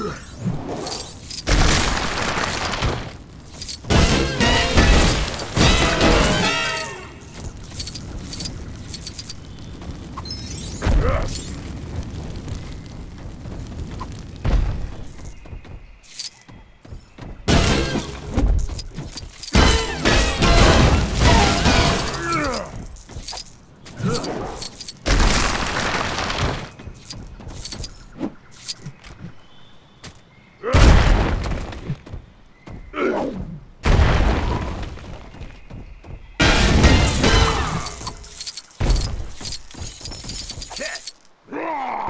Ugh. Yes! Yeah!